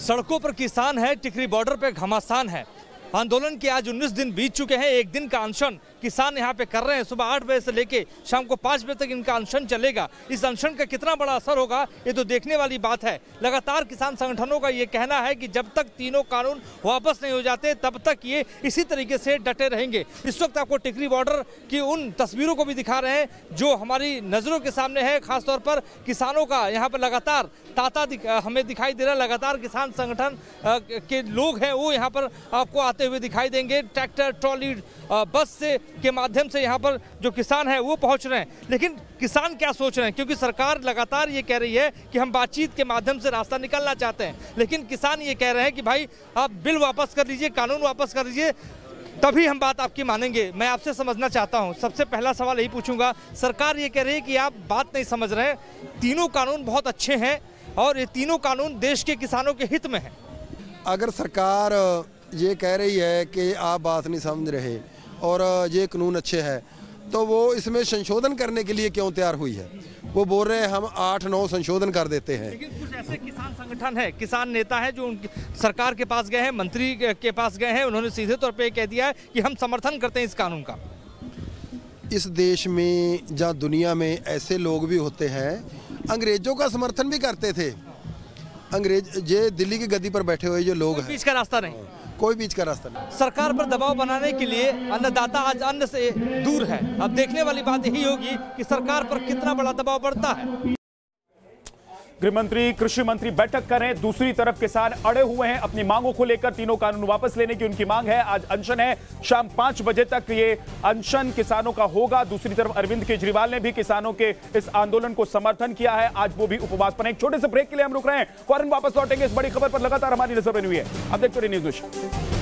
सड़कों पर किसान है, टिकरी बॉर्डर पर घमासान है। आंदोलन के आज 19 दिन बीत चुके हैं, एक दिन का अनशन। किसान यहाँ पे कर रहे हैं। सुबह आठ बजे से लेके शाम को पाँच बजे तक इनका अनशन चलेगा। इस अनशन का कितना बड़ा असर होगा, ये तो देखने वाली बात है। लगातार किसान संगठनों का ये कहना है कि जब तक तीनों कानून वापस नहीं हो जाते, तब तक ये इसी तरीके से डटे रहेंगे। इस वक्त आपको टिकरी बॉर्डर की उन तस्वीरों को भी दिखा रहे हैं, जो हमारी नज़रों के सामने है। खासतौर पर किसानों का यहाँ पर लगातार ताता हमें दिखाई दे रहा है। लगातार किसान संगठन के लोग हैं, वो यहाँ पर आपको आते हुए दिखाई देंगे। ट्रैक्टर, ट्रॉली बस से के माध्यम से यहाँ पर जो किसान है, वो पहुँच रहे हैं। लेकिन किसान क्या सोच रहे हैं? क्योंकि सरकार लगातार ये कह रही है कि हम बातचीत के माध्यम से रास्ता निकालना चाहते हैं। लेकिन किसान ये कह रहे हैं कि भाई, आप बिल वापस कर लीजिए कानून वापस कर लीजिए तभी हम बात आपकी मानेंगे। मैं आपसे समझना चाहता हूँ। सबसे पहला सवाल यही पूछूँगा। सरकार ये कह रही है कि आप बात नहीं समझ रहे तीनों कानून बहुत अच्छे हैं और ये तीनों कानून देश के किसानों के हित में है। अगर सरकार ये कह रही है कि आप बात नहीं समझ रहे और ये कानून अच्छे हैं। तो वो इसमें संशोधन करने के लिए क्यों तैयार हुई है? वो बोल रहे हैं हम आठ नौ संशोधन कर देते हैं। लेकिन कुछ ऐसे किसान संगठन है किसान नेता है जो सरकार के पास गए हैं मंत्री के पास गए हैं उन्होंने सीधे तौर पे कह दिया है कि हम समर्थन करते हैं इस कानून का। इस देश में जहाँ दुनिया में ऐसे लोग भी होते हैं अंग्रेज़ों का समर्थन भी करते थे। अंग्रेज़ ये दिल्ली की गद्दी पर बैठे हुए जो लोग हैं। बीच का रास्ता नहीं। कोई बीच का रास्ता नहीं। सरकार पर दबाव बनाने के लिए अन्नदाता आज अन्न से दूर है। अब देखने वाली बात यही होगी कि सरकार पर कितना बड़ा दबाव बढ़ता है। गृह मंत्री कृषि मंत्री बैठक कर, दूसरी तरफ़ किसान अड़े हुए हैं अपनी मांगों को लेकर, तीनों कानून वापस लेने की उनकी मांग है। आज अनशन है, शाम पाँच बजे तक ये अनशन किसानों का होगा। दूसरी तरफ़ अरविंद केजरीवाल ने भी किसानों के इस आंदोलन को समर्थन किया है। आज वो भी उपवास पर एक छोटे से ब्रेक के लिए हम रुक रहे हैं। फ़ौरन वापस लौटेंगे। इस बड़ी खबर पर लगातार हमारी नज़र बनी हुई है। अब देखते रहिए न्यूज़।